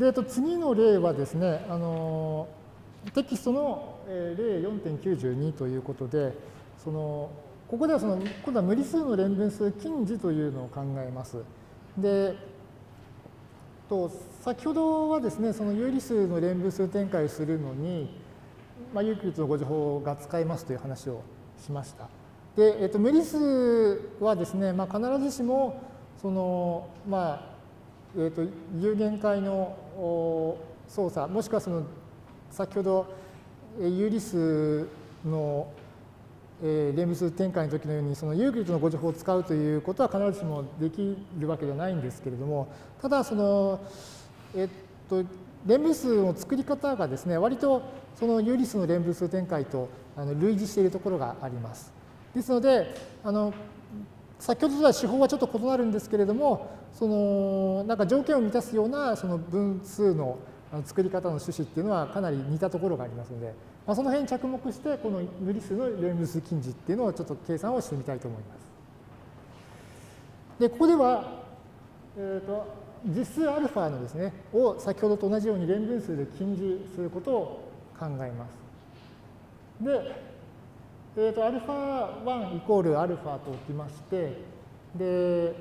で、えっと、次の例はですね、あのテキストの例4.92ということで、そのここではその今度は無理数の連分数近似というのを考えます。で、と先ほどはですね、その有理数の連分数展開するのに、まあ、ユークリッドのご情報が使えますという話をしました。で、えっと、無理数はですね、まあ、必ずしもその、まあえっと、有限界の操作もしくはその先ほど有理数の連分数展開の時のようにそのユークリッドのご情報を使うということは必ずしもできるわけではないんですけれどもただそのえっと連分数の作り方がですね割とその有理数の連分数展開とあの類似しているところがあります。ですのであの先ほどとは手法はちょっと異なるんですけれどもそのなんか条件を満たすようなその分数の作り方の趣旨っていうのはかなり似たところがありますのでまあ、その辺に着目して、この無理数の連分数近似っていうのをちょっと計算をしてみたいと思います。で、ここでは、えーと、実数アルファのですね、を先ほどと同じように連分数で近似することを考えます。で、えーと、アルファ1イコールアルファと置きまして、で、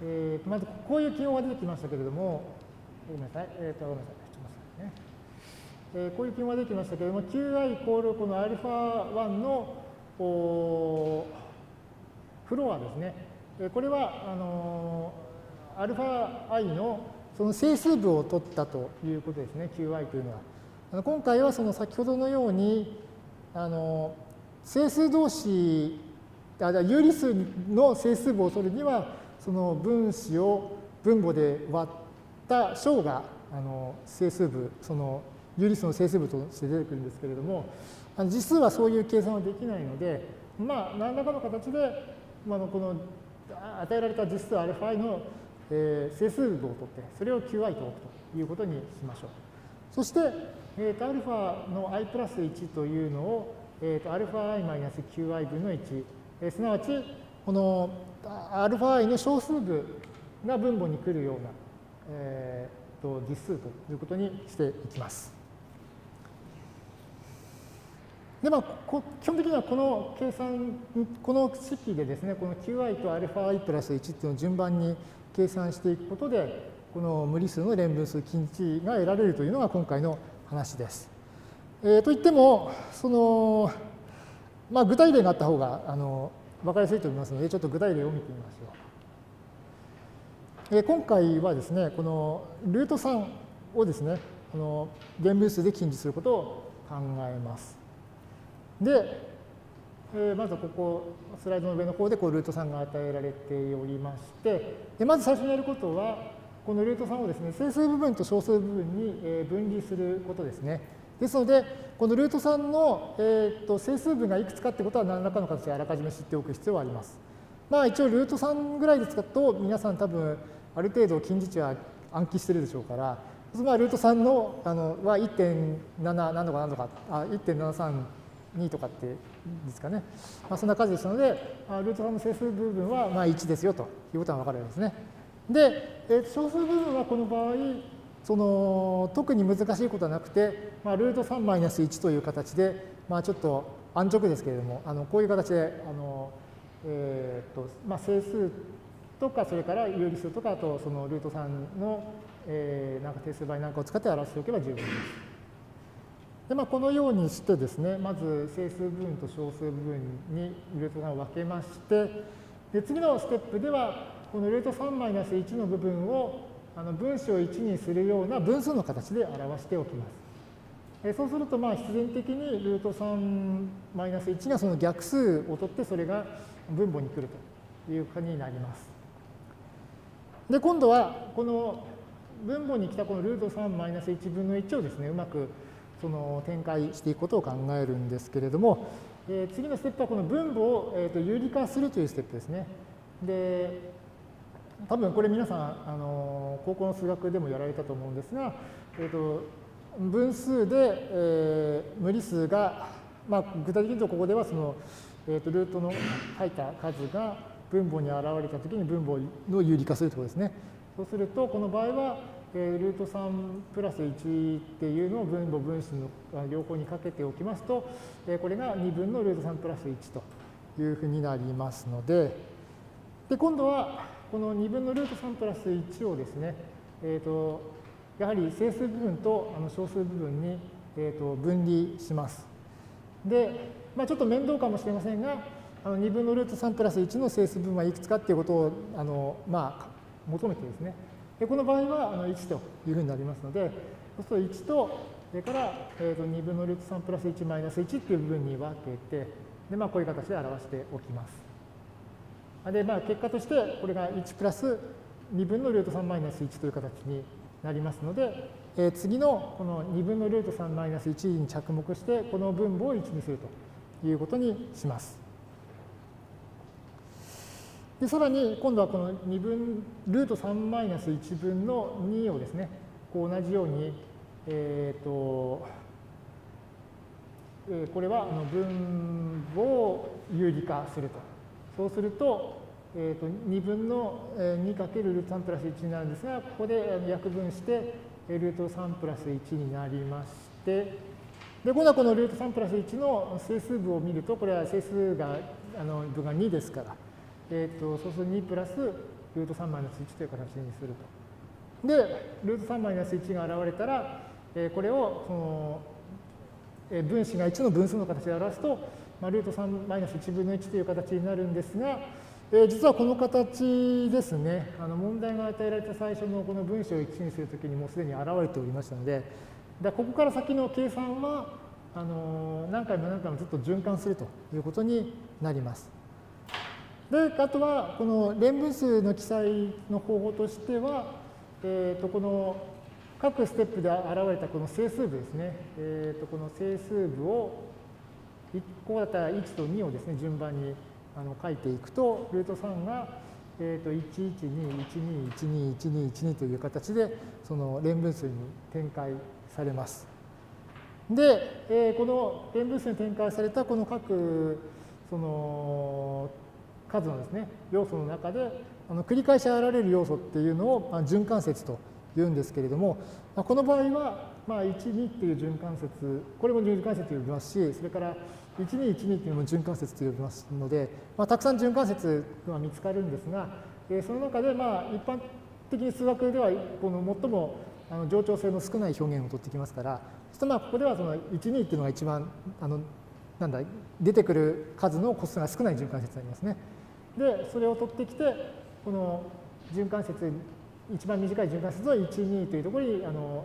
えー、まずこういう記号が出てきましたけれども、ごめんなさい、えーと、ごめんなさい。ちょっと待ってねえー、こういう記号が出てきましたけれども、qi イコールこの α1 のおフロアですね。えこれは、あのー、αi のその整数部を取ったということですね、qi というのは。あの今回はその先ほどのように、あの整数同士、あ有理数の整数部を取るには、その分子を分母で割った小があの整数部、その有理数の整数部として出てくるんですけれども、あの実数はそういう計算はできないので、まあ、何らかの形で、まあの、この与えられた実数 αi の、えー、整数部を取って、それを qi と置くということにしましょう。そして、えー、α の i プラス1というのを、えー、と αi-qi 分の1、えー、すなわち、この αi の小数部が分母に来るような、えー、と実数ということにしていきます。でまあ、基本的にはこの計算、この式でですね、この qi と αi プラス1っていうのを順番に計算していくことで、この無理数の連分数近似が得られるというのが今回の話です。 えー、といっても、その、まあ、具体例があった方があの分かりやすいと思いますので、ちょっと具体例を見てみましょう。えー、今回はですね、このルート3をですね、この連分数で近似することを考えます。で、えー、まずここ、スライドの上の方でこうルート3が与えられておりまして、でまず最初にやることは、このルート3をですね、整数部分と小数部分に分離することですね。ですので、このルート3の、えー、と整数分がいくつかってことは何らかの形であらかじめ知っておく必要はあります。まあ一応ルート3ぐらいで使うと皆さん多分ある程度近似値は暗記してるでしょうから、まあルート3のあのは1.7何度か何度か、あ1.73 2とかってですかね。まあ、そんな数ですので、ルート3の整数部分はまあ1ですよということが分かるわけですね。で、えー、小数部分はこの場合、その特に難しいことはなくて、まあ、ルート3マイナス1という形で、まあ、ちょっと安直ですけれども、あのこういう形で、あのえーとまあ、整数とか、それから有理数とか、あとそのルート3の、えー、なんか定数倍なんかを使って表しておけば十分です。でまあ、このようにしてですね、まず整数部分と小数部分にルート3を分けまして、で次のステップでは、このルート3マイナス1の部分をあの分子を1にするような分数の形で表しておきます。えそうすると、まあ必然的にルート3マイナス1がその逆数を取って、それが分母に来るというかになります。で、今度は、この分母に来たこのルート3マイナス1分の1をですね、うまくその展開していくことを考えるんですけれども、えー、次のステップはこの分母を、えー、と有理化するというステップですね。で、多分これ皆さん、あの高校の数学でもやられたと思うんですが、えー、と分数で、えー、無理数が、まあ、具体的に言うとここではその、えー、とルートの入った数が分母に現れたときに分母の有理化するとことですね。そうすると、この場合は、えルート3プラス1っていうのを分母分子の両方にかけておきますと、えこれが2分のルート3プラス1というふうになりますので、で今度はこの2分のルート3プラス1をですね、えーと、やはり整数部分とあの小数部分に、えーと、分離します。で、まあ、ちょっと面倒かもしれませんが、あの2分のルート3プラス1の整数部分はいくつかっていうことをあの、まあ、求めてですね、でこの場合はあの1というふうになりますので、そうすると1と、それから、えー、と2分のルート3プラス1マイナス1っていう部分に分けて、でまあ、こういう形で表しておきます。で、まあ、結果として、これが1プラス2分のルート3マイナス1という形になりますので、えー、次のこの2分のルート3マイナス1に着目して、この分母を1にするということにします。でさらに今度はこの2分ルート3マイナス1分の2をですねこう同じようにえっ、ー、とこれはあの分母を有理化するとそうすると,、えー、と2分の 2× ルート3プラス1になるんですがここで約分してルート3プラス1になりましてで今度はこのルート3プラス1の整数部を見るとこれは整数があの部が2ですからえーと、そうすると2プラスルート3マイナス1という形にすると。で、ルート3マイナス1が現れたら、えー、これをその、分子が1の分数の形で表すと、まあ、ルート3マイナス1分の1という形になるんですが、え、実はこの形ですね、あの問題が与えられた最初のこの分子を1にするときにもうすでに現れておりましたので、でここから先の計算はあの何回も何回もずっと循環するということになります。で、あとは、この連分数の記載の方法としては、えっ、ー、と、この各ステップで現れたこの整数部ですね。え、ー、と、この整数部を、こうだったら1と2をですね、順番にあの書いていくと、ルート3が、え、ー、と、112、12、12、12、12という形で、その連分数に展開されます。で、えー、この連分数に展開されたこの各、その、数のですね、要素の中で、あの繰り返し現れる要素っていうのを、まあ、循環節と言うんですけれども、まあ、この場合は、まあ、1、2っていう循環節、これも循環節と呼びますし、それから1、2、1、2っていうのも循環節と呼びますので、まあ、たくさん循環節が見つかるんですが、えー、その中で、まあ、一般的に数学では、この最もあの冗長性の少ない表現を取ってきますから、そしてまあここではその1、2っていうのが一番あのなんだ出てくる数の個数が少ない循環節になりますね。で、それを取ってきて、この循環節、一番短い循環節の1、2というところに、あの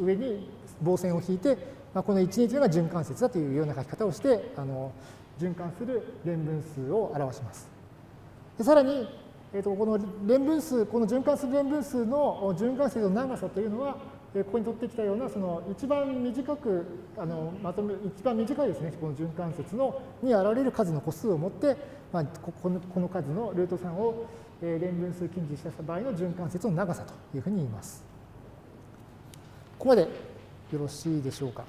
上に棒線を引いて、まあ、この1、2というのが循環節だというような書き方をして、あの循環する連分数を表します。でさらに、えー、とこの連分数、この循環する連分数の循環節の長さというのは、ここに取ってきたような、その一番短く、あのまとめ、一番短いですね、この循環節のに現れる数の個数を持って、まあ、このこの数のルート3を、え連分数近似した場合の循環節の長さというふうに言います。ここまでよろしいでしょうか？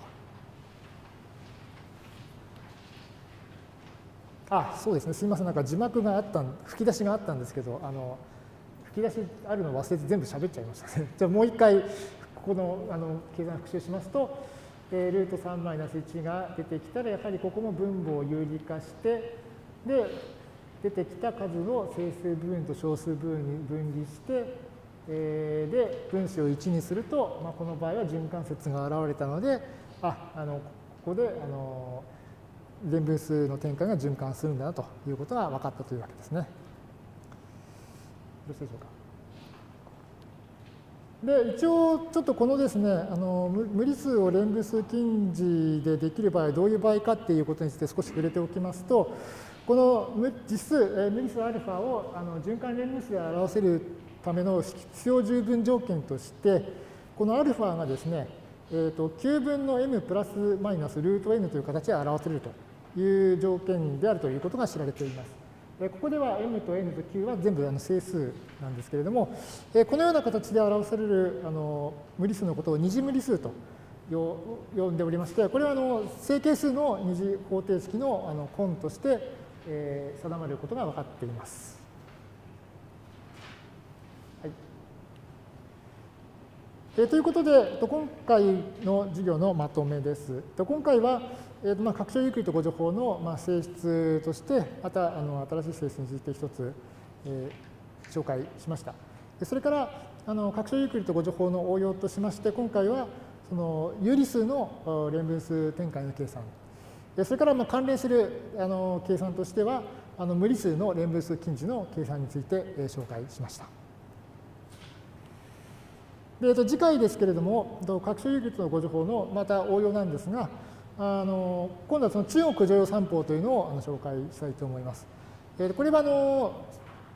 あ、そうですね。すみません。なんか字幕があった吹き出しがあったんですけど、あの吹き出しあるの忘れて全部喋っちゃいましたね。じゃあもう一回このあの計算復習しますと、えー、ルート3マイナス1が出てきたらやはりここも分母を有理化してで出てきた数の整数部分と小数部分に分離して、えー、で分子を1にすると、まあ、この場合は循環節が現れたのでああのここであの連分数の展開が循環するんだなということが分かったというわけですね。よろしいでしょうか。で一応ちょっとこのですねあの無理数を連分数近似でできる場合どういう場合かっていうことについて少し触れておきますとこの実数、無理数 α をあの循環連分数で表せるための必要十分条件として、この α がですね、えーと、9分の m プラスマイナスルート n という形で表せるという条件であるということが知られています。ここでは m と n と q は全部あの整数なんですけれども、このような形で表されるあの無理数のことを二次無理数と呼んでおりまして、これはあの正形数の二次方程式のあの根として、定まることが分かっています。ということで、今回の授業のまとめです。今回は、えーとまあ、拡張ユークリッド誤助法の、まあ、性質として、またあの新しい性質について一つ、えー、紹介しました。それから、あの拡張ユークリッド誤助法の応用としまして、今回はその有理数の連分数展開の計算、それからまあ関連するあの計算としては、あの無理数の連分数近似の計算について紹介しました。で、えっと、次回ですけれども、拡張有率の誤助法のまた応用なんですが、あの今度はその中国常用三法というのをあの紹介したいと思います。えこれはあの、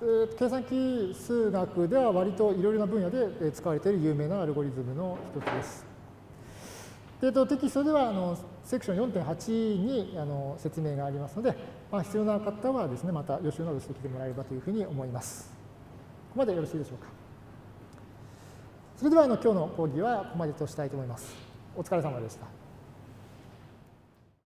え計算機数学では割といろいろな分野で使われている有名なアルゴリズムの一つです。でとテキストではあのセクション4.8にあの説明がありますので、まあ、必要な方はですね、また予習などしてきてもらえればというふうに思います。ここまでよろしいでしょうか。それではあの今日の講義はここまでとしたいと思います。お疲れ様でした。